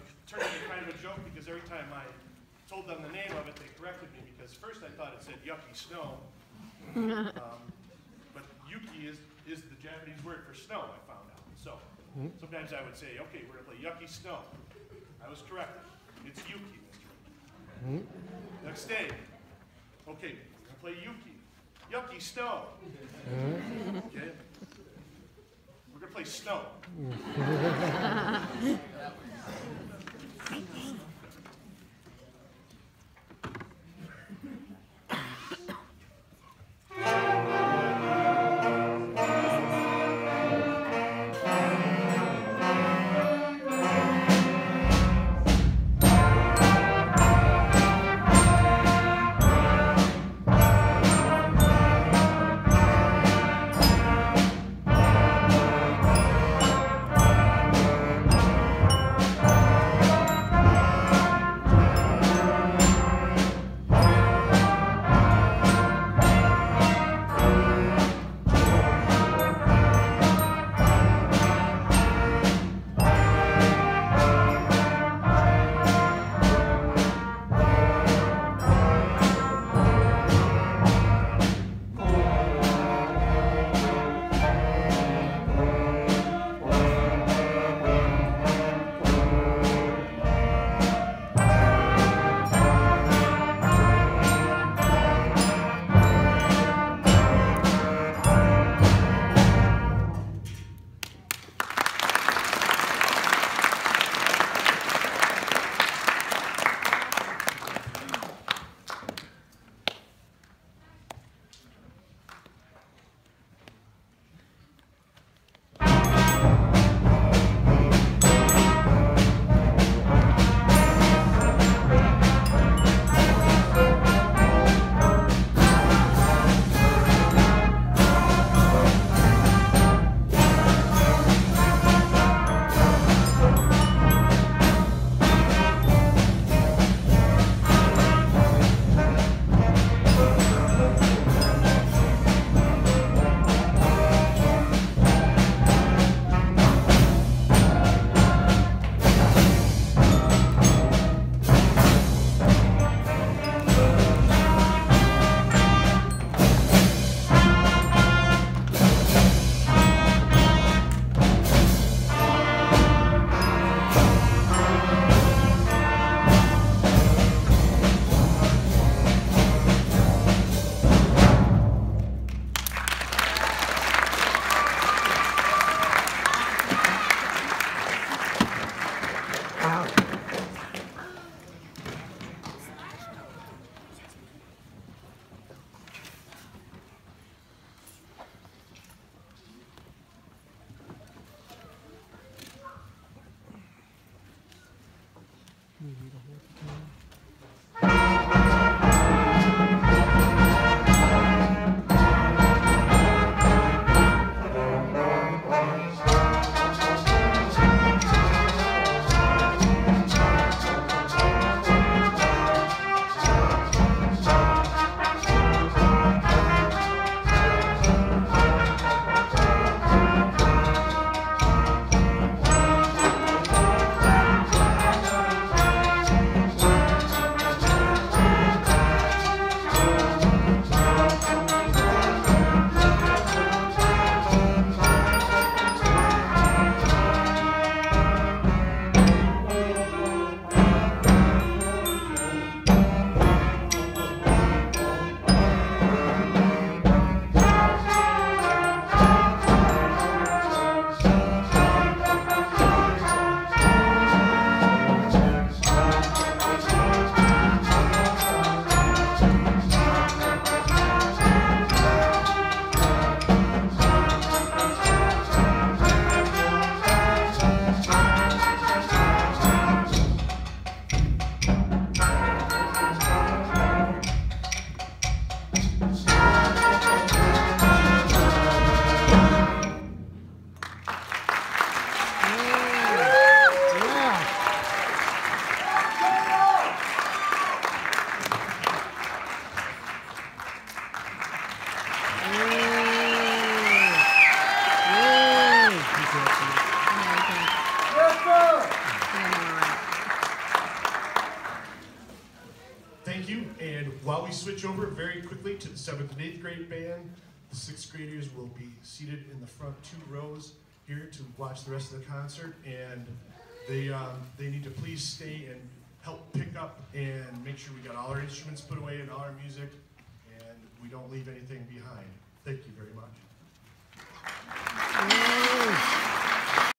this one turned into kind of a joke because every time I told them the name of it, they corrected me because first I thought it said yucky snow. Um, but yuki is, is the Japanese word for snow, I found out. So mm-hmm. sometimes I would say, okay, we're going to play yucky snow. I was corrected. It's yuki, Mr. Mm-hmm. Yuki. Next day. Okay, we're going to play yuki. Yucky snow. Mm-hmm. Okay. We're going to play snow. switch over very quickly to the seventh and eighth grade band. The sixth graders will be seated in the front two rows here to watch the rest of the concert, and they um, they need to please stay and help pick up and make sure we got all our instruments put away and all our music, and we don't leave anything behind. Thank you very much.